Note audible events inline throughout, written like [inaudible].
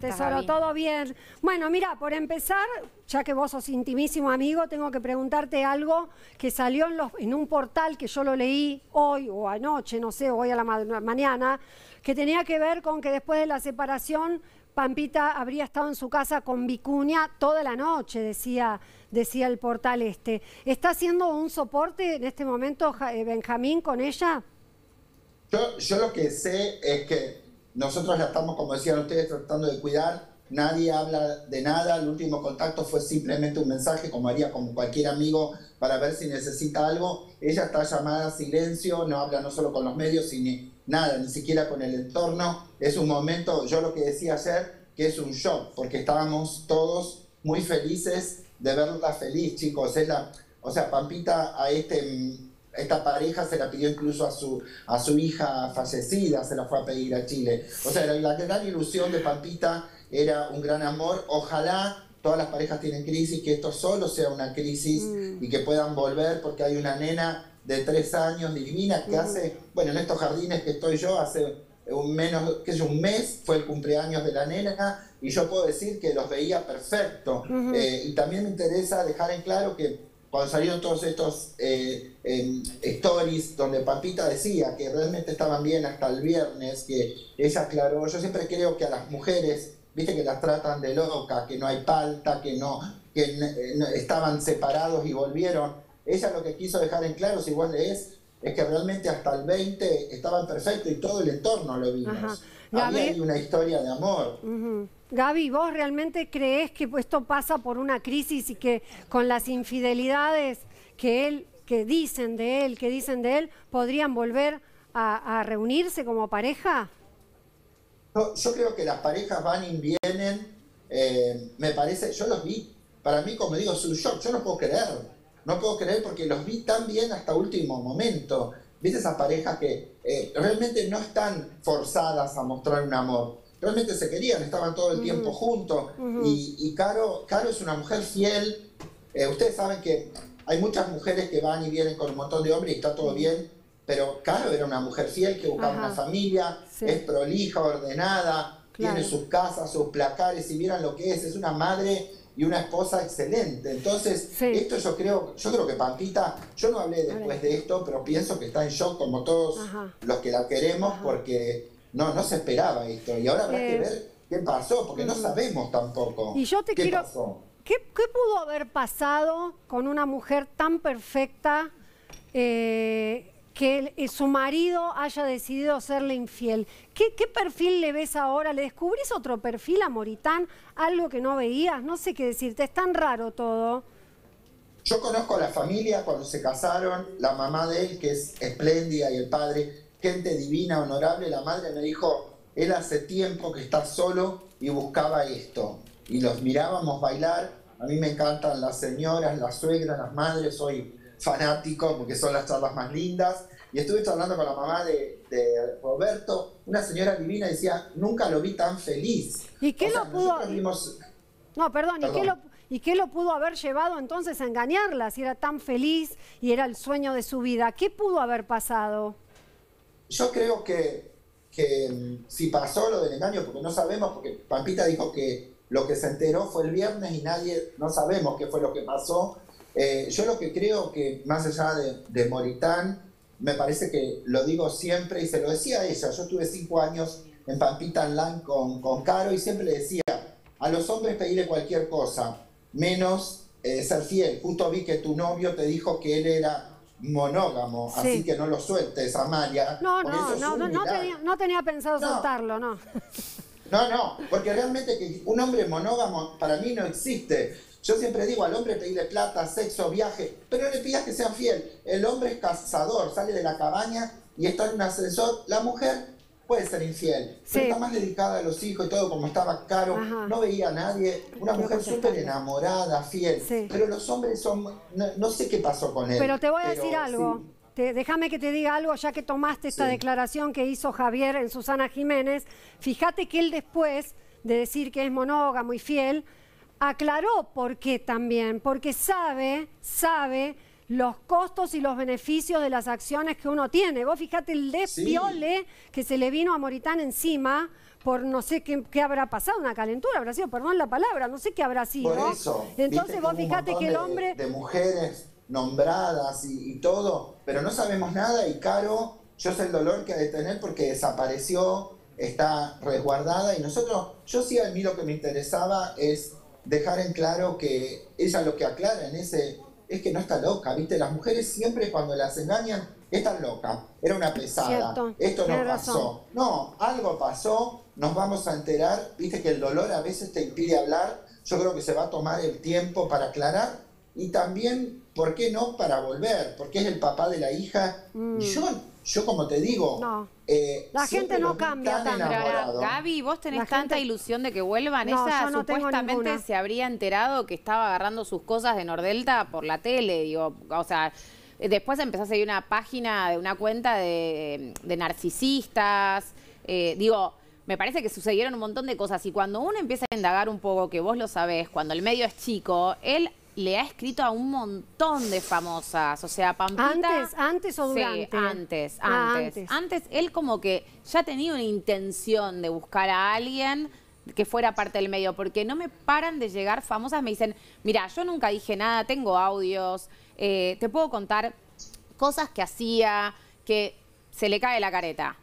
Tesoro, todo bien. Bueno, mira, por empezar, ya que vos sos intimísimo amigo, tengo que preguntarte algo que salió en, los- en un portal que yo lo leí hoy o anoche, no sé, o hoy a la ma- mañana, que tenía que ver con que después de la separación, Pampita habría estado en su casa con Vicuña toda la noche, decía, decía el portal este. ¿Está haciendo un soporte en este momento Ja- eh, Benjamín con ella? Yo, yo lo que sé es que nosotros la estamos, como decían ustedes, tratando de cuidar. Nadie habla de nada. El último contacto fue simplemente un mensaje, como haría como cualquier amigo, para ver si necesita algo. Ella está llamada a silencio, no habla no solo con los medios, sino nada, ni siquiera con el entorno. Es un momento, yo lo que decía ayer, que es un shock, porque estábamos todos muy felices de verla feliz, chicos. La, o sea, Pampita a este mm, esta pareja se la pidió incluso a su, a su hija fallecida, se la fue a pedir a Chile. O sea, la, la gran ilusión de Pampita era un gran amor. Ojalá todas las parejas tienen crisis, que esto solo sea una crisis y que puedan volver, porque hay una nena de tres años divina que hace, bueno, en estos jardines que estoy yo, hace un menos, que es un mes, fue el cumpleaños de la nena, y yo puedo decir que los veía perfecto. Eh, y también me interesa dejar en claro que cuando salieron todos estos eh, stories donde Pampita decía que realmente estaban bien hasta el viernes, que ella aclaró, yo siempre creo que a las mujeres, viste que las tratan de loca, que no hay palta, que no, que estaban separados y volvieron. Ella lo que quiso dejar en claro, si igual es, es que realmente hasta el 20 estaban perfectos y todo el entorno lo vimos. Gabriel- ahí una historia de amor. Gaby, ¿vos realmente crees que esto pasa por una crisis y que con las infidelidades que él, que dicen de él, que dicen de él, podrían volver a, a reunirse como pareja? Yo, yo creo que las parejas van y vienen, eh, me parece, yo los vi, para mí, como digo, es un shock, yo no puedo creer, no puedo creer porque los vi tan bien hasta último momento. ¿Viste esas parejas que eh, realmente no están forzadas a mostrar un amor? Realmente se querían, estaban todo el tiempo juntos. Y, y Caro, Caro es una mujer fiel. Eh, ustedes saben que hay muchas mujeres que van y vienen con un montón de hombres y está todo bien, pero Caro era una mujer fiel que buscaba Ajá. una familia, Sí. es prolija, ordenada, Claro. tiene sus casas, sus placares, si vieran lo que es, es una madre y una esposa excelente. Entonces, Sí. esto yo creo, yo creo que Pampita, yo no hablé después de esto, pero pienso que está en shock como todos Ajá. los que la queremos porque no, no se esperaba esto. Y ahora habrá Eh, que ver qué pasó, porque no sabemos tampoco. Y yo te qué quiero- pasó. ¿Qué, qué pudo haber pasado con una mujer tan perfecta eh, que eh, su marido haya decidido serle infiel? ¿Qué, qué perfil le ves ahora? ¿Le descubrís otro perfil a Moritán? ¿Algo que no veías? No sé qué decirte, es tan raro todo. Yo conozco a la familia cuando se casaron, la mamá de él, que es espléndida, y el padre, gente divina, honorable. La madre me dijo, él hace tiempo que está solo y buscaba esto. Y los mirábamos bailar. A mí me encantan las señoras, las suegras, las madres. Soy fanático porque son las charlas más lindas. Y estuve charlando con la mamá de, de Roberto, una señora divina, decía, nunca lo vi tan feliz. ¿Y qué O sea, lo pudo- vimos- No, perdón, ¿y qué, lo, ¿y qué lo pudo haber llevado entonces a engañarla si era tan feliz y era el sueño de su vida? ¿Qué pudo haber pasado? Yo creo que, que mm, si pasó lo del engaño, porque no sabemos, porque Pampita dijo que lo que se enteró fue el viernes y nadie, no sabemos qué fue lo que pasó. Eh, yo lo que creo que, más allá de, de Moritán, me parece que lo digo siempre y se lo decía a ella. Yo estuve cinco años en Pampita Online con, con Caro y siempre le decía a los hombres pedirle cualquier cosa, menos eh, ser fiel. Justo vi que tu novio te dijo que él era monógamo, Sí. así que no lo sueltes, Amalia. No, no, es no, no, tenía, no tenía pensado soltarlo, no. No, no, porque realmente que un hombre monógamo para mí no existe. Yo siempre digo al hombre pedirle plata, sexo, viaje, pero no le pidas que sea fiel. El hombre es cazador, sale de la cabaña y está en un ascensor. La mujer puede ser infiel, Sí. pero está más dedicada a los hijos y todo, como estaba caro, Ajá. no veía a nadie. Una mujer súper enamorada, fiel. Sí. Pero los hombres son, no, no sé qué pasó con él. Pero te voy a decir algo. sí. Déjame que te diga algo, ya que tomaste esta declaración que hizo Javier en Susana Jiménez. Fíjate que él después de decir que es monógamo y fiel, aclaró por qué también, porque sabe, sabe los costos y los beneficios de las acciones que uno tiene. Vos fíjate el despiole que se le vino a Moritán encima por no sé qué, qué habrá pasado, una calentura, habrá sido, perdón la palabra, no sé qué habrá sido. Por eso. Entonces vos fijate que el de- hombre... De mujeres nombradas y, y todo, pero no sabemos nada y Caro, yo sé el dolor que ha de tener porque desapareció, está resguardada y nosotros, yo sí a mí lo que me interesaba es dejar en claro que ella lo que aclara en ese es que no está loca, ¿viste? Las mujeres siempre cuando las engañan están locas, era una pesada, Cierto, esto no pasó. No, algo pasó, nos vamos a enterar, viste que el dolor a veces te impide hablar, yo creo que se va a tomar el tiempo para aclarar y también, ¿por qué no? Para volver, porque es el papá de la hija. Mm. Y yo, yo como te digo, No. eh, La gente no cambia tan tanto. Gaby, vos tenés La tanta gente- ilusión de que vuelvan. No, Ella no supuestamente se habría enterado que estaba agarrando sus cosas de Nordelta por la tele, digo, o sea, después empezó a seguir una página de una cuenta de, de narcisistas, eh, digo, me parece que sucedieron un montón de cosas y cuando uno empieza a indagar un poco, que vos lo sabés, cuando el medio es chico, él le ha escrito a un montón de famosas, o sea, Pampita... ¿Antes, antes o Sí, durante? antes, Ah, antes. Antes él como que ya tenía una intención de buscar a alguien que fuera parte del medio, porque no me paran de llegar famosas, me dicen, mira, yo nunca dije nada, tengo audios, eh, te puedo contar cosas que hacía, que se le cae la careta.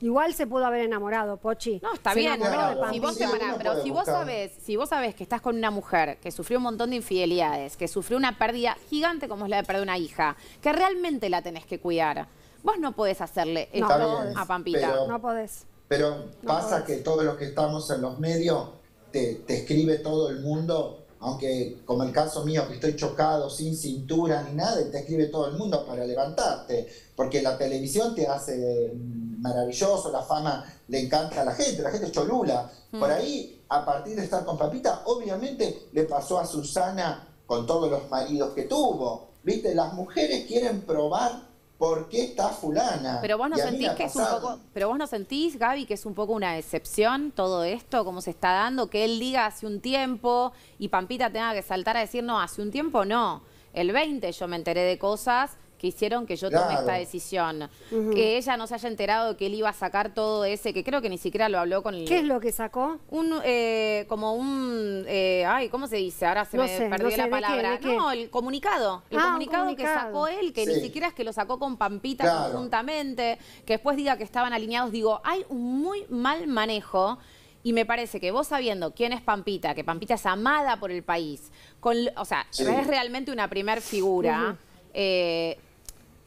Igual se pudo haber enamorado, Pochi. No, está Se bien, pero si vos, te, Pampita, pará, pero si vos sabés, si vos sabés que estás con una mujer que sufrió un montón de infidelidades, que sufrió una pérdida gigante como es la de perder una hija, que realmente la tenés que cuidar, vos no podés hacerle No, esto a Pampita. pero- No podés. Pero pasa podés. que todos los que estamos en los medios, te, te escribe todo el mundo, aunque como el caso mío, que estoy chocado, sin cintura ni nada, y te escribe todo el mundo para levantarte, porque la televisión te hace maravilloso, la fama le encanta a la gente, la gente es cholula. Por ahí, a partir de estar con Papita, obviamente le pasó a Susana con todos los maridos que tuvo. ¿Viste? Las mujeres quieren probar por qué está fulana. Pero vos no sentís que es un poco, pero vos no sentís, Gaby, que es un poco una excepción todo esto, cómo se está dando, que él diga hace un tiempo y Pampita tenga que saltar a decir, no, hace un tiempo no. El 20 yo me enteré de cosas que hicieron que yo tome Claro. esta decisión. Que ella no se haya enterado de que él iba a sacar todo ese, que creo que ni siquiera lo habló con el... ¿Qué es lo que sacó? Un, eh, como un, eh, ay, ¿cómo se dice? Ahora se No me sé, perdió no sé, la ¿de qué, palabra. de qué? No, el comunicado. El Ah, un comunicado, que sacó él, que ni siquiera es que lo sacó con Pampita Claro. conjuntamente, que después diga que estaban alineados. Digo, hay un muy mal manejo. Y me parece que vos sabiendo quién es Pampita, que Pampita es amada por el país, con, o sea, Sí. es realmente una primer figura, eh,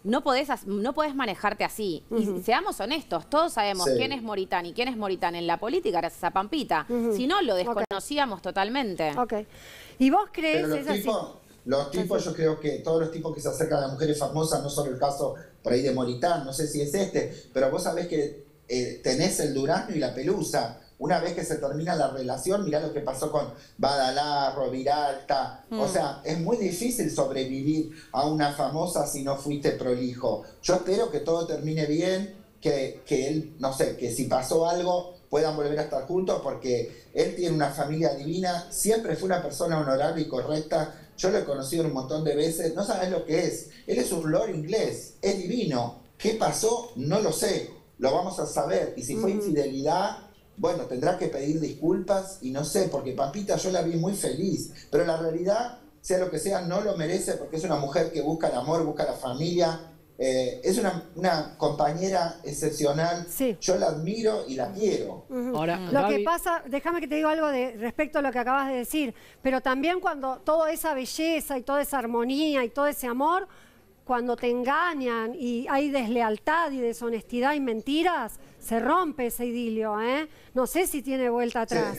no podés, as- no podés manejarte así. Y seamos honestos, todos sabemos Sí. quién es Moritán y quién es Moritán en la política gracias a Pampita. Si no, lo desconocíamos totalmente. Ok. ¿Y vos crees, los es así? tipos, los tipos, yo creo que todos los tipos que se acercan a las mujeres famosas, no solo el caso por ahí de Moritán, no sé si es este, pero vos sabés que eh, tenés el durazno y la pelusa. Una vez que se termina la relación, mirá lo que pasó con Badalarro, Viralta. O sea, es muy difícil sobrevivir a una famosa si no fuiste prolijo. Yo espero que todo termine bien, que, que él, no sé, que si pasó algo puedan volver a estar juntos porque él tiene una familia divina, siempre fue una persona honorable y correcta. Yo lo he conocido un montón de veces, no sabes lo que es. Él es un lord inglés, es divino. ¿Qué pasó? No lo sé, lo vamos a saber. Y si fue infidelidad, bueno, tendrá que pedir disculpas y no sé, porque Pampita yo la vi muy feliz, pero la realidad, sea lo que sea, no lo merece porque es una mujer que busca el amor, busca la familia. eh, es una, una compañera excepcional. Sí. Yo la admiro y la quiero. Ahora, Lo que pasa, déjame que te diga algo de respecto a lo que acabas de decir, pero también cuando toda esa belleza y toda esa armonía y todo ese amor, cuando te engañan y hay deslealtad y deshonestidad y mentiras, se rompe ese idilio, ¿eh? No sé si tiene vuelta atrás.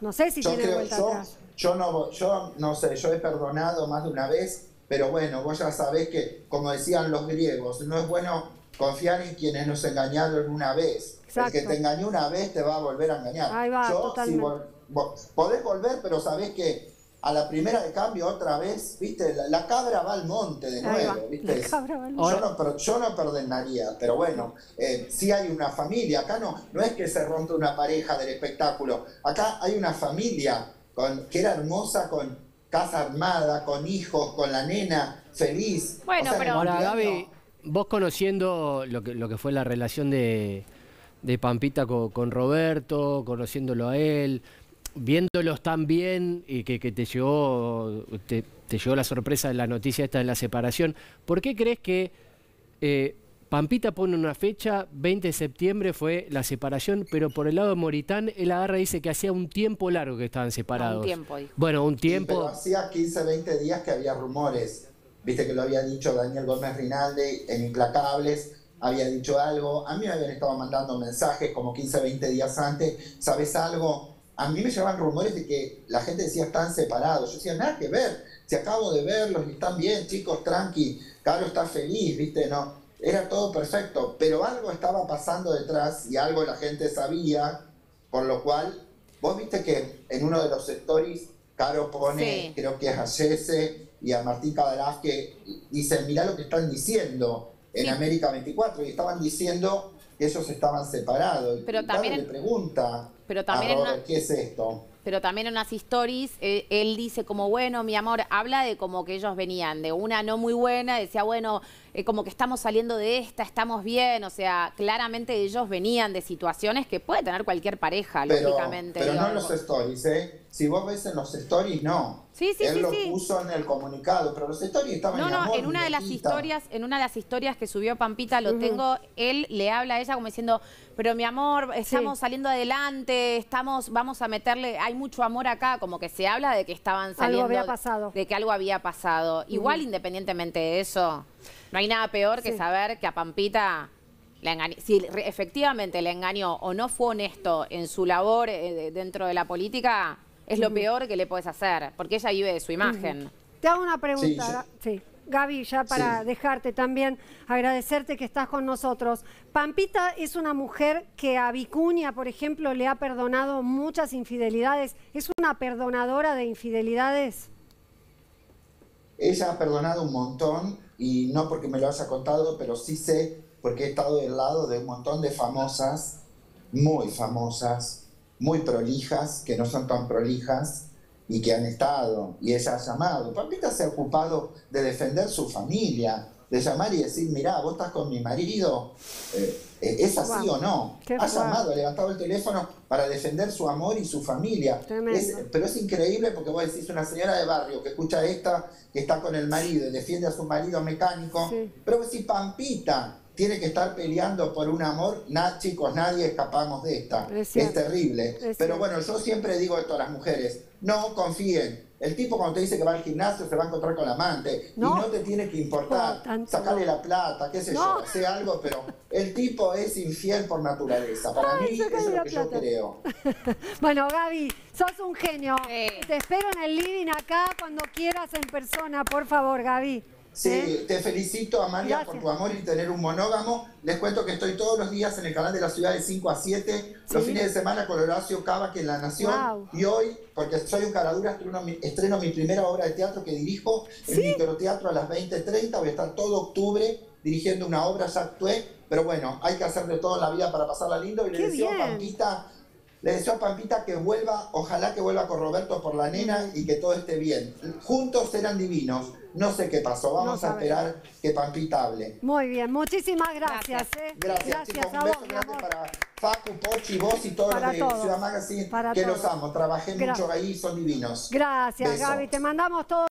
No sé si yo tiene creo, vuelta yo, atrás. yo no, yo no sé, yo he perdonado más de una vez, pero bueno, vos ya sabés que, como decían los griegos, no es bueno confiar en quienes nos engañaron una vez. Exacto. El que te engañó una vez te va a volver a engañar. Ahí va, yo, si vol- vol- podés volver, pero sabés que a la primera de cambio otra vez, viste, la, la cabra va al monte de nuevo, viste. la cabra va al Yo no, yo no perdonaría, pero bueno, eh, sí hay una familia. Acá no, no es que se rompe una pareja del espectáculo. Acá hay una familia con, que era hermosa, con casa armada, con hijos, con la nena feliz. Bueno, en pero- ahora Gaby, vos conociendo lo que, lo que fue la relación de, de Pampita con, Roberto, conociéndolo a él, viéndolos tan bien y que, te llegó te, llegó la sorpresa de la noticia esta de la separación. ¿Por qué crees que eh, Pampita pone una fecha, 20 de septiembre fue la separación, pero por el lado de Moritán, él agarra y dice que hacía un tiempo largo que estaban separados. un tiempo, dijo. Bueno, un tiempo. pero hacía 15, 20 días que había rumores. Viste que lo había dicho Daniel Gómez Rinaldi en Implacables, había dicho algo. A mí me habían estado mandando mensajes como 15, 20 días antes. ¿Sabes algo? A mí me llevaban rumores de que la gente decía están separados. Yo decía, nada que ver. Si acabo de verlos y están bien, chicos, tranqui. Caro está feliz, ¿viste? No era todo perfecto, pero algo estaba pasando detrás y algo la gente sabía, por lo cual, vos viste que en uno de los stories, Caro pone, creo que es a Jesse y a Martín Cabalás, que dicen, mirá lo que están diciendo en América 24, y estaban diciendo ellos estaban separados. Pero también le pregunta pero también ¿qué es esto? pero también en unas stories eh, él, dice como, bueno, mi amor, habla de como que ellos venían de una no muy buena, decía, bueno, eh, como que estamos saliendo de esta, estamos bien, o sea, claramente ellos venían de situaciones que puede tener cualquier pareja, lógicamente. Pero no en los stories, ¿eh? Si vos ves en los stories, no. Sí, sí, Él lo puso en el comunicado, pero los stories estaban No, no, en una de las historias, en una de las historias que subió Pampita, lo tengo, él le habla a ella como diciendo, pero mi amor, estamos saliendo adelante, estamos, vamos a meterle, hay mucho amor acá, como que se habla de que estaban saliendo. Algo había pasado. De que algo había pasado. Igual, independientemente de eso, no hay nada peor que saber que a Pampita si efectivamente le engañó o no fue honesto en su labor eh, dentro de la política, es lo peor que le puedes hacer, porque ella vive de su imagen. Te hago una pregunta, sí. Gaby, ya para dejarte también, agradecerte que estás con nosotros. Pampita es una mujer que a Vicuña, por ejemplo, le ha perdonado muchas infidelidades. ¿Es una perdonadora de infidelidades? Ella ha perdonado un montón y no porque me lo haya contado, pero sí sé porque he estado del lado de un montón de famosas, muy famosas, muy prolijas, que no son tan prolijas y que han estado, y ella ha llamado. Pampita se ha ocupado de defender su familia, de llamar y decir, mirá, vos estás con mi marido, eh, eh, ¿es así o no? ha llamado, ha levantado el teléfono para defender su amor y su familia. pero es increíble porque vos decís una señora de barrio que escucha esta, que está con el marido y defiende a su marido mecánico, pero si Pampita tiene que estar peleando por un amor, chicos, nadie escapamos de esta. Es, terrible. Pero bueno, yo siempre digo esto a las mujeres, no confíen. El tipo cuando te dice que va al gimnasio se va a encontrar con la amante y no te tiene que importar, sacarle la plata, qué sé yo, hacer algo, pero el tipo es infiel por naturaleza. Para mí eso es lo que yo creo. [laughs] bueno, Gaby, sos un genio. Te espero en el living acá cuando quieras en persona, por favor, Gaby. Sí, ¿Eh? te felicito, Amalia, por tu amor y tener un monógamo. Les cuento que estoy todos los días en el canal de la ciudad de 5 a 7, los fines de semana con Horacio Cava, que en La Nación. Y hoy, porque soy un caradura, estreno mi, primera obra de teatro que dirijo, en el microteatro a las 20.30. Voy a estar todo octubre dirigiendo una obra, ya actué. Pero bueno, hay que hacer de todo en la vida para pasarla lindo. Y le deseo a Pampita le deseo a Pampita que vuelva, ojalá que vuelva con Roberto por la nena y que todo esté bien. Juntos serán divinos. No sé qué pasó, vamos a esperar que Pampita hable. Muy bien, muchísimas gracias. Gracias, eh. chicos. Un beso grande para Facu, Pochi, vos y todos los de Ciudad Magazine, que los amo. Trabajé mucho ahí, son divinos. Gracias, Gaby. Te mandamos todo.